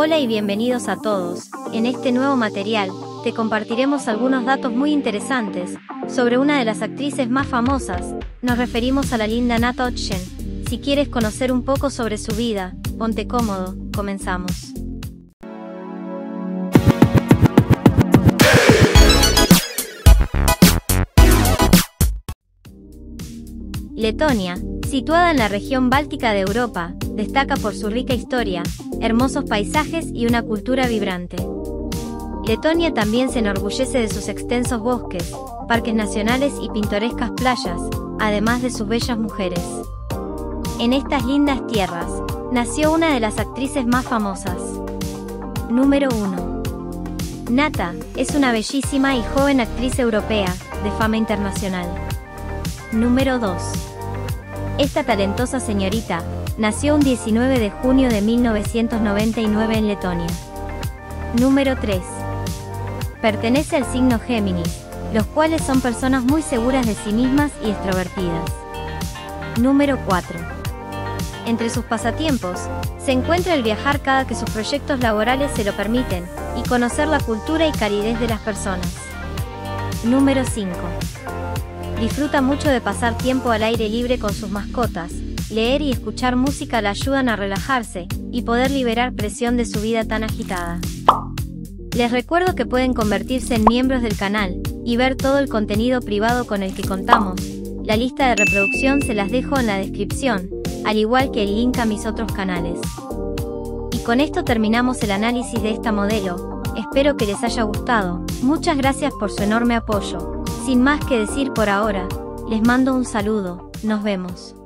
Hola y bienvenidos a todos. En este nuevo material, te compartiremos algunos datos muy interesantes sobre una de las actrices más famosas. Nos referimos a la linda Nat Ochen. Si quieres conocer un poco sobre su vida, ponte cómodo, comenzamos. Letonia, situada en la región báltica de Europa, destaca por su rica historia, hermosos paisajes y una cultura vibrante. Letonia también se enorgullece de sus extensos bosques, parques nacionales y pintorescas playas, además de sus bellas mujeres. En estas lindas tierras, nació una de las actrices más famosas. Número 1. Nata, es una bellísima y joven actriz europea, de fama internacional. Número 2. Esta talentosa señorita, nació un 19 de junio de 1999 en Letonia. Número 3. Pertenece al signo Géminis, los cuales son personas muy seguras de sí mismas y extrovertidas. Número 4. Entre sus pasatiempos, se encuentra el viajar cada que sus proyectos laborales se lo permiten, y conocer la cultura y calidez de las personas. Número 5. Disfruta mucho de pasar tiempo al aire libre con sus mascotas, leer y escuchar música le ayudan a relajarse y poder liberar presión de su vida tan agitada. Les recuerdo que pueden convertirse en miembros del canal y ver todo el contenido privado con el que contamos. La lista de reproducción se las dejo en la descripción, al igual que el link a mis otros canales. Y con esto terminamos el análisis de esta modelo, espero que les haya gustado, muchas gracias por su enorme apoyo. Sin más que decir por ahora, les mando un saludo, nos vemos.